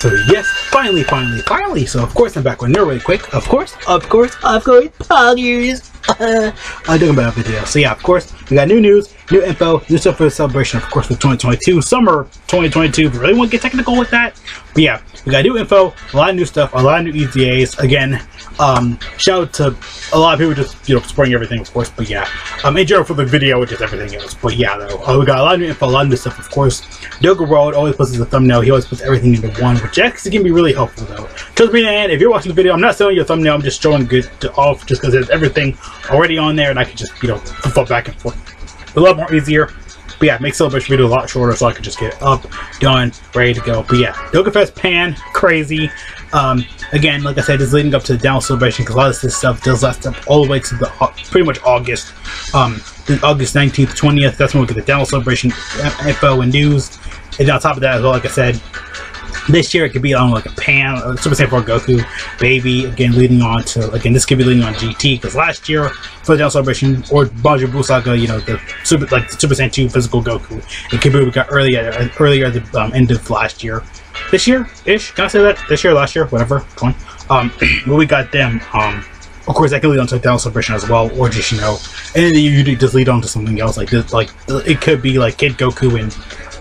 So yes, finally, finally, finally. So of course I'm back with really quick. Of course, of course, of course, apologies. Uh, I'm doing about video. So yeah, of course, we got new news, new info, new stuff for the celebration, of course, for 2022, summer 2022. We really want to get technical with that. But yeah, we got new info, a lot of new stuff, a lot of new ETAs. Again, um, shout out to a lot of people just, you know, supporting everything, of course. But yeah, um, in general for the video, which is everything else. But yeah, though, uh, we got a lot of new info, a lot of new stuff, of course. Doga World always puts a thumbnail. He always puts everything into one, which actually can be really helpful, though. Trust me, man, if you're watching the video, I'm not showing you a thumbnail, I'm just showing good to off just because there's everything already on there and I can just, you know, flip back and forth. A lot more easier. But yeah, make celebration video a lot shorter so I can just get up, done, ready to go. But yeah, Dokkan Fest Pan, crazy. Um, again, like I said, it's leading up to the down celebration because a lot of this stuff does last up all the way to the uh, pretty much August. Um, August 19th, 20th, that's when we get the down celebration info and news. And on top of that as well, like I said, this year it could be on like a pan, uh, Super Saiyan 4 Goku, Baby, again leading on to, again this could be leading on GT, because last year for the Down Celebration, or Majin Buu Saga, you know, the Super, like the Super Saiyan 2 physical Goku, it could be we got earlier, uh, earlier at the um, end of last year. This year-ish, can I say that? This year, last year, whatever, fine. Um, we got them, um, of course, that could lead on to a Down Celebration as well, or just, you know, and then you just lead on to something else, like this, like, it could be like Kid Goku and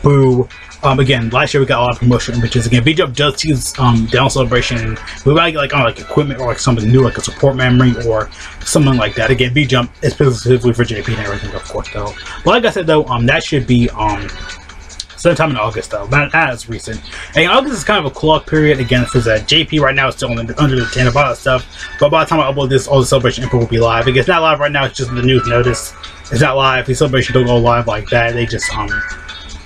Buu. um, again, last year we got a lot of promotion images. Again, VJump does use um, down celebration. We might get like on like equipment or like something new, like a support memory or something like that. Again, VJump is specifically for JP and everything, of course, though. But like I said, though, um, that should be um sometime in August, though. Not as recent. And August is kind of a clock period. Again, for that JP right now is still under, under the Tanabata stuff. But by the time I upload this, all the celebration info will be live. Again, it's not live right now. It's just the news notice. It's not live. The celebration don't go live like that. They just um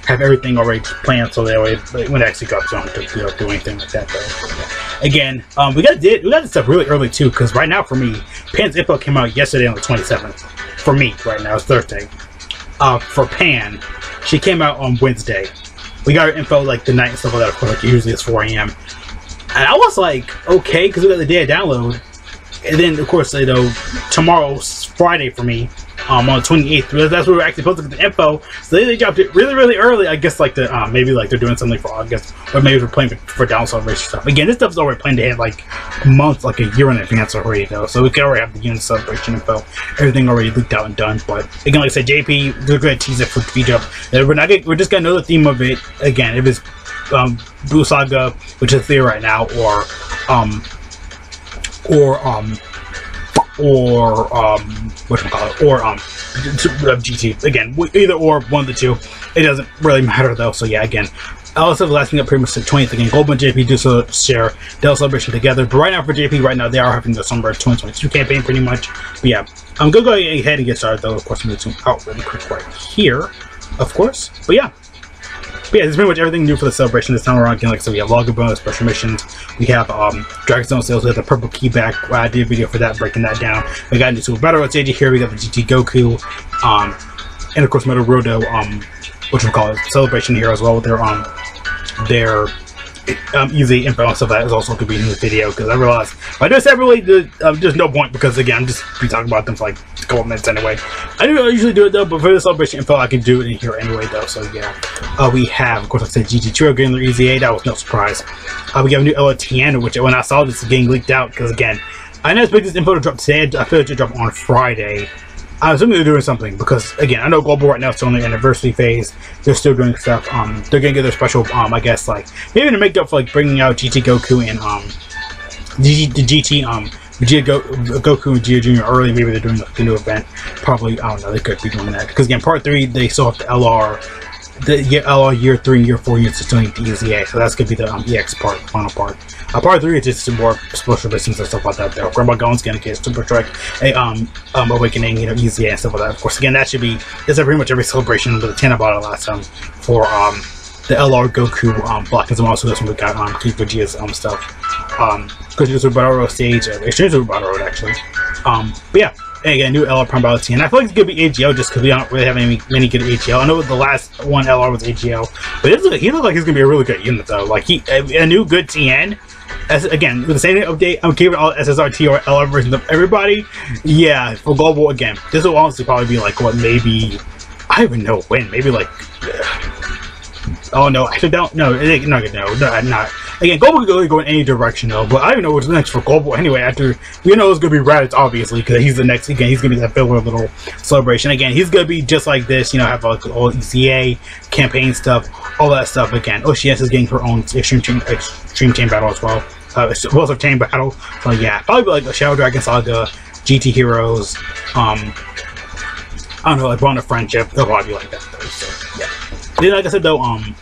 have everything already planned so that way when it actually drops on to you know, do anything like that though. Again, um, we got did we got this stuff really early too because right now for me, Pan's info came out yesterday on the 27th. For me, right now it's Thursday. Uh, for Pan, she came out on Wednesday. We got her info like the night and stuff like that. Of course, like usually it's 4 a.m. And I was like, okay, because we got the day of download. And then of course, you know, tomorrow's Friday for me um, on the 28th. That's where we're actually supposed to get the info. So they, they dropped it really, really early. I guess like the um, maybe like they're doing something for August, or maybe they're playing for, for down celebration stuff. Again, this stuff's already planned ahead like months, like a year in advance already though. So we can already have the unit celebration info, everything already leaked out and done. But again, like I said, JP, they're to tease it for VJump. We're not we're just gonna know the theme of it again. If it's um, Buu Saga, which is there right now, or um, or um, or um, what call it, or um, GT. Again, either or, one of the two. It doesn't really matter though. So yeah, again, also the last lasting up pretty much the 20th again. Goldman JP do so share Dell Celebration together. But right now for JP, right now they are having the summer 2022 campaign pretty much. But yeah, I'm gonna go ahead and get started though. Of course, I'm gonna zoom out really quick right here, of course. But yeah, but yeah, there's pretty much everything new for the celebration this time around. Like I said, we have logger bonus, special missions. We have um, Dragon Stone sales. We have the purple key back. I did a video for that, breaking that down. We got into Super Battle Road stage here. We got the GT Goku, um, and of course Metal Rilldo, um, which we call it celebration here as well with their um, their um, easy info and stuff that is also could be in the video because I realized I just have really uh, there's no point because again I'm just be talking about them for like a couple minutes anyway. I do I usually do it though, but for the celebration info I can do it in here anyway though. So yeah, uh, we have of course I said GT Trio getting their EZA. That was no surprise. Uh, we have a new LTN which when I saw this getting leaked out because again I didn't expect this info to drop today. I feel like it dropped on Friday. I assume they're doing something because again, I know Global right now still in the anniversary phase. They're still doing stuff. Um, they're gonna get their special. Um, I guess like maybe to make up for like bringing out GT Goku and um, GT the GT um Vegeta Go, Goku and Vegeta Junior early. Maybe they're doing the new event. Probably I don't know. They could be doing that because again, part three they still have the LR. The LR year three year four units still need the EZA, so that's gonna be the um, EX part, final part. Uh, part three is just some more special missions and stuff like that. There, Grandma Gon's gonna get Super Trek, a um, um Awakening, you know, easy and stuff like that. Of course, again, that should be this is pretty much every celebration with the Tanabata it last time for um the LR Goku um block as well. So this one we got um King Vegeta's um stuff. Um, because it's a Battle Road stage, uh, Extreme Super Battle Road actually. Um, but yeah. And Again, new LR Prime Battle and I feel like it's gonna be AGL just because we don't really have any many good AGL. I know the last one LR was AGL, but he looks like he's gonna be a really good unit though. Like he, a, a new good Tien as, again, with the same update, I'm keeping all SSRT or LR versions of everybody. Yeah, for global again, this will honestly probably be like what maybe I don't even know when. Maybe like oh no, actually don't no, no, no, no, not Again, Global could really go in any direction though, but I don't know what's next for Global anyway. After we know it's gonna be Raditz, obviously, because he's the next. Again, he's gonna be that filler little celebration. Again, he's gonna be just like this, you know, have like all ECA campaign stuff, all that stuff. Again, Oceanus is getting her own extreme chain, extreme chain battle as well. Uh, Explosive Chain Battle. So yeah, probably like a Shadow Dragon Saga, GT Heroes, um, I don't know, like Bond of Friendship. They'll probably be like that. Though, so yeah. Then, like I said though, um,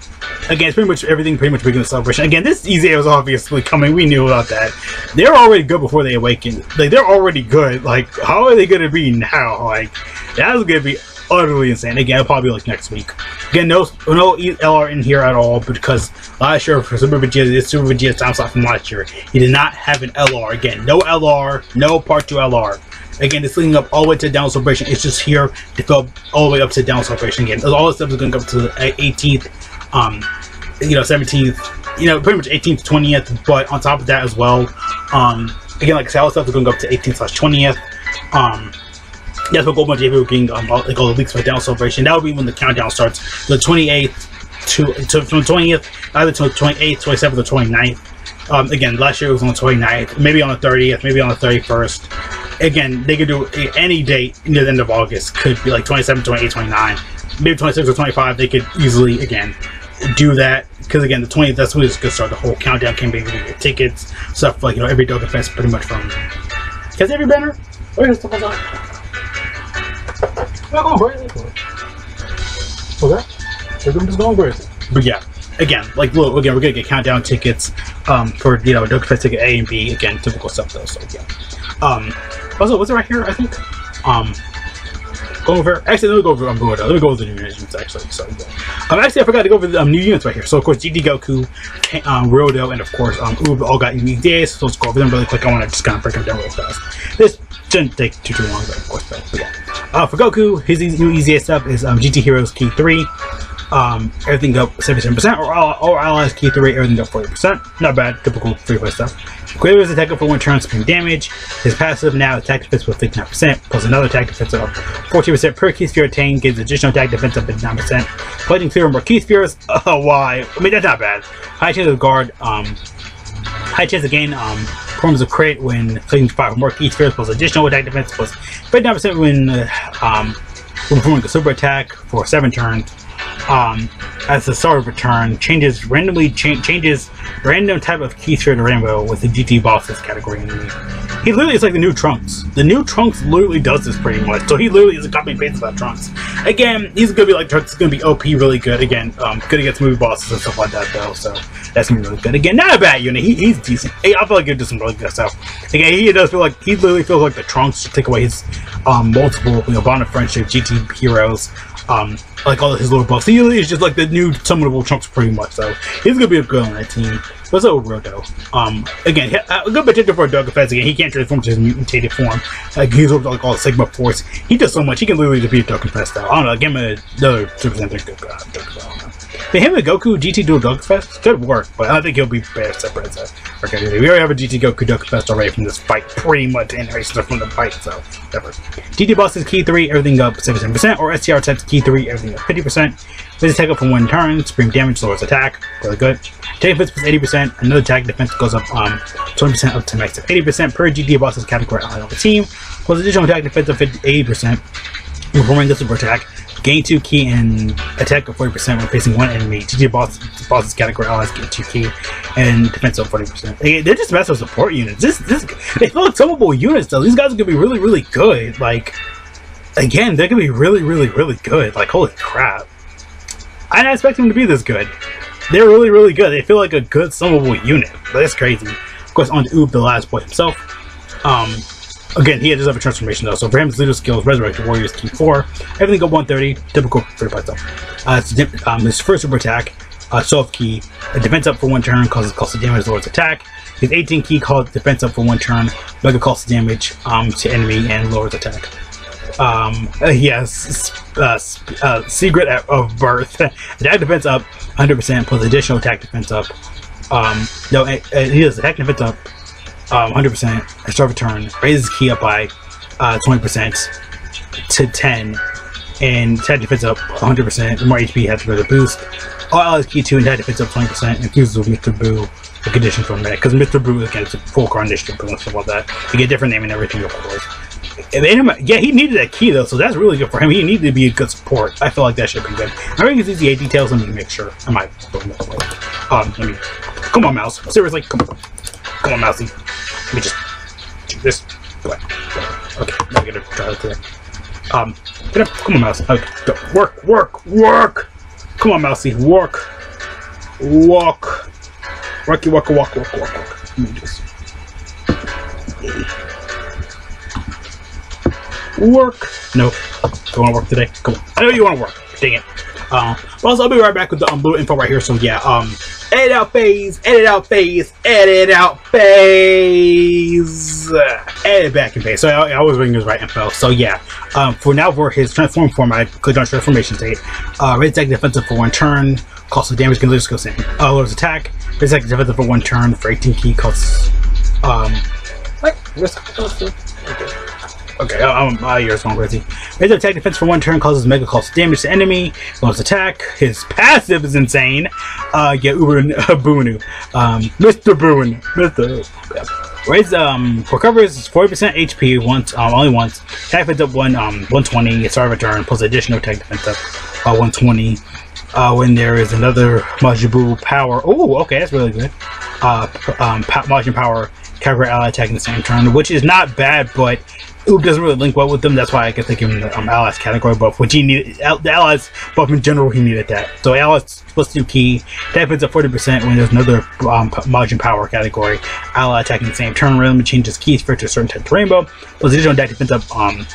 again, pretty much everything pretty much begins the celebration. Again, this easy was obviously coming. We knew about that. They're already good before they awaken. Like they're already good. Like how are they gonna be now? Like that's gonna be utterly insane. Again, probably like next week. Again, no no LR in here at all because last year for Super Vegeta, this Super Vegeta time slot from last year, he did not have an LR. Again, no LR, no Part Two LR. Again, it's leading up all the way to down celebration. It's just here to go all the way up to down celebration again. All this stuff is going to go up to the 18th, um, you know, 17th, you know, pretty much 18th, 20th. But on top of that as well, um, again, like all stuff is going to go up to 18th slash 20th. Um, that's what Gold JP will getting um, all, like all the leaks for down celebration. That will be when the countdown starts. The 28th to, to from the 20th, either to the 28th, 27th, or 29th. Um, again, last year it was on the 29th, maybe on the 30th, maybe on the 31st again, they could do any date near the end of August. Could be like 27, 28, 29, maybe 26 or 25. They could easily, again, do that. Because again, the 20th, that's when it's to start the whole countdown campaign. We get tickets, stuff like, you know, every Dokkan Fest pretty much from. Has every banner? Where is the stuff on? We're going crazy. Okay. We're just going crazy. But yeah again, like look, again, we're gonna get countdown tickets um, for you know Dokkan Fest ticket A and B. Again, typical stuff though. So yeah. Um, also, what's it right here? I think. Um, go over. Actually, let me go over. I'm going. Let me go over the new units actually. So, um, actually, I forgot to go over the um, new units right here. So, of course, GT Goku, um, Rilldo, and of course, um, Oob all got unique days. So let's go over them really quick. I want to just kind of break them down real fast. This shouldn't take too too long, but of course, but yeah. Uh, for Goku, his new easiest up is um, GT Heroes Key Three. Um, everything up 77%, or all, all allies key 3, everything up 40%. Not bad, typical free play stuff. Quaver's attack up for one turn, spring damage. His passive now attack defense with 59%, plus another attack defense of 14% per key sphere attained, gives additional attack defense of 59%. Fighting clear more key spheres, why? I mean, that's not bad. High chance of guard, um, high chance again, um, performs a crit when fighting 5 more key spheres, plus additional attack defense, plus 59% when, uh, um, performing a super attack for 7 turns um, as the start of return, changes randomly cha changes random type of key through the rainbow with the GT bosses category. He literally is like the new Trunks. The new Trunks literally does this pretty much. So he literally is a copy and paste of Trunks. Again, he's gonna be like Trunks. He's gonna be OP really good. Again, um, good against movie bosses and stuff like that though. So that's gonna be really good. Again, not a bad unit. He, he's decent. I feel like he does some really good stuff. Again, he does feel like he literally feels like the Trunks to take away his um, multiple you know bond of friendship GT heroes um, like all his little buffs. He is just like the new summonable Trunks pretty much. So he's gonna be a good on that team. What's up Rilldo? Um, again, a good potential for a Fest. Again, he can't transform to his mutated form. Like he's like all Sigma Force. He does so much. He can literally defeat Dokkan Fest. Though I don't know. Give him another good guy. For him and Goku, GT dual Dokkan Fest could work, but I think he'll be best separate. So, okay, we already have a GT Goku Dokkan Fest already from this fight, pretty much in stuff from the fight. So, whatever. GT Bosses Key three, everything up 77%, or STR Types Key three, everything up 50%. Visit attack up for one turn, supreme damage, lowers attack, really good. Attack defense plus 80%, another attack defense goes up um 20% up to max of 80% per GT Bosses category on the team, plus additional attack defense of 80% performing the super attack Gain 2 key and attack of 40% when facing one enemy. GT boss, bosses category allies get 2 key and defense of 40%. They, they're just massive support units. This, this, they feel like summonable units though. These guys are gonna be really, really good. Like, again, they're gonna be really, really, really good. Like, holy crap. I didn't expect them to be this good. They're really, really good. They feel like a good summonable unit. That's crazy. Of course, on Oob, the last boy himself. Um, Again, he does have a transformation though, so for him, his leader skills, Resurrect Warriors Key 4, everything go 130, typical free fight though. Uh, um, his first super attack, uh, Soft Key, a defense up for one turn, causes cost damage, lowers attack. His 18 key called defense up for one turn, mega cost damage um, to enemy and lowers attack. Um, uh, he has uh, uh, Secret of Birth, attack defense up 100% plus additional attack defense up. Um, no, he has attack defense up um, 100%, start return, raises key up by uh, 20% to 10, and attack defense up 100%, the more HP has further boost. All allies key 2 and attack defense up 20%, and fuses with Mr. Buu the condition for a minute because Mr. Buu again a full condition and stuff like that. You get different name and everything, of course. Yeah, he needed that key though, so that's really good for him. He needed to be a good support. I feel like that should be good. I think it's easy details. Let me make sure. I might. Um, let me. Come on, mouse. Seriously, come on. Come on, mousey. Let me just do this. Okay, now I'm gonna try that today. Um, get up. Come on, mouse. Okay. Work, work, work. Come on, mousey. Work. Walk. Worky, walk, walk, walk, walk, walk. Let me just. Work. No. Don't want to work today. Come on. I know you want to work. Dang it. Um, but also, I'll be right back with the um, blue info right here. So yeah, um, edit out phase, edit out phase, edit out phase, edit back in phase. So I, I was reading his right info. So yeah, um, for now for his transform form, I clicked on transformation state. Uh, red attack defensive for one turn, cost of damage can lose goes in. Uh, lowers attack, red attack defensive for one turn for 18 key costs. Um, what? Okay. Okay, um, my ears going crazy. His attack defense for one turn causes mega cost damage to enemy. Bonus attack. His passive is insane. Uh, yeah, Uber uh. Um, Mr. Boone. Mr. Yeah. Raise um recovers 40% HP once um only once. Attack defense up one um 120. Start of a turn plus additional attack defense up uh, 120. Uh, when there is another Majibu power. Oh, okay, that's really good. Uh, um, Majin power, category ally attack in the same turn, which is not bad, but Oob doesn't really link well with them. That's why I they give him the um, allies category buff, which he needed. The allies buff in general, he needed that. So allies plus two key. That puts up 40% when there's another um, Majin power category. Ally attacking the same turn rhythm changes keys for to a certain type of rainbow. Plus additional attack defense up. Um,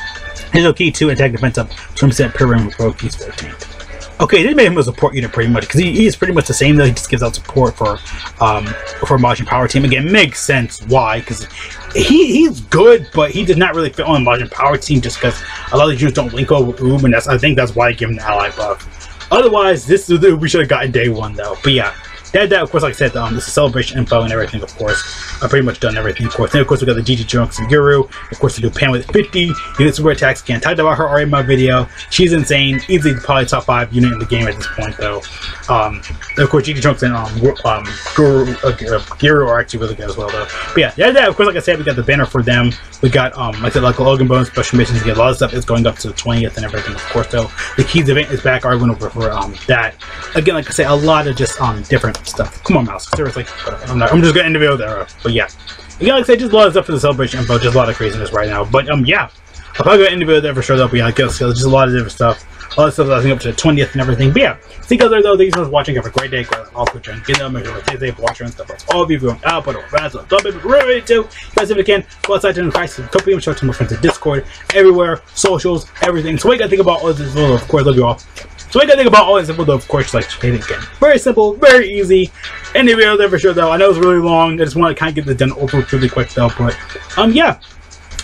additional key two attack defense up 20% per keys for a tank. Okay, they made him a support unit pretty much because he, he, is pretty much the same though. He just gives out support for um for Majin Power Team. Again, makes sense why because he he's good, but he did not really fit on Majin Power Team just because a lot of these units don't link over with Oob, and that's I think that's why I give him the ally buff. Otherwise, this is the we should have gotten day one though. But yeah, that, that, of course, like I said, um, this is celebration info and everything, of course. I've pretty much done everything, of course. Then, of course, we got the GT Trunks and Giru. Of course, we do Pan with 50 units super attacks. Again, talked about her already in my video. She's insane. Easily probably top 5 unit in the game at this point, though. Um, of course, GT Trunks and um, um, Giru, uh, uh, Giru are actually really good as well, though. But yeah, yeah, yeah, of course, like I said, we got the banner for them. We got, um, like I said, like Logan Bone special missions. We get a lot of stuff is going up to the 20th and everything, of course, though. The Keys event is back. I went over for um, that. Again, like I said, a lot of just um different stuff. Come on, Mouse. Seriously. I'm, not, I'm just gonna end the video there. But yeah. Yeah, like I said, just a lot of stuff for the celebration info. Just a lot of craziness right now. But um, yeah. I'll probably go end the video there for sure. But yeah, I guess just a lot of different stuff a lot of stuff leading up to the 20th and everything. But yeah, see you guys there though. Thank you so much for watching. Have a great day. Guys, all good Get them, make sure to stay safe, watch your own stuff. That's all of you going out, but fast, don't be really too. You guys, if you can, go outside to the Christ, couple of show to my friends in Discord, everywhere, socials, everything. So what you gotta think about all this? Of course, love you all. So what you think about all this simple though, of course, like it again. Very simple, very easy. Any video there for sure though. I know it's really long. I just want to kind of get this done over really quick though, but um yeah.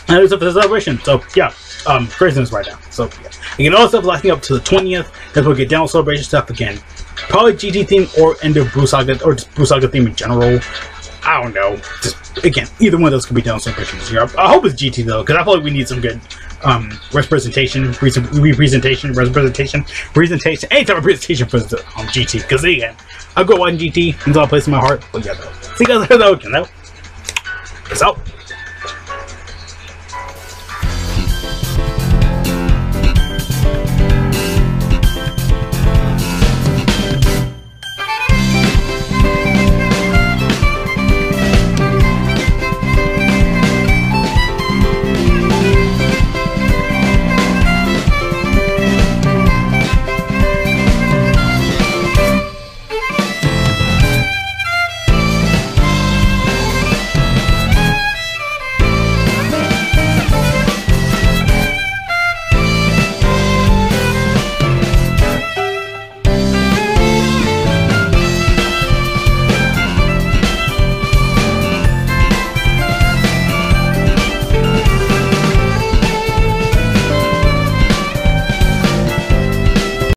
And it up for the celebration. So yeah um, craziness right now. So yeah. Again, all stuff lasting up to the 20th. Then we'll get down celebration stuff again. Probably GT theme or end of Buu Saga or just Buu Saga theme in general. I don't know. Just again, either one of those could be this year. I, I hope it's GT though, because I feel like we need some good um representation, representation, representation, presentation, any type of presentation for the um, GT. Because again, I go watching GT until I place in my heart. But yeah, though. See you guys later though. Peace out.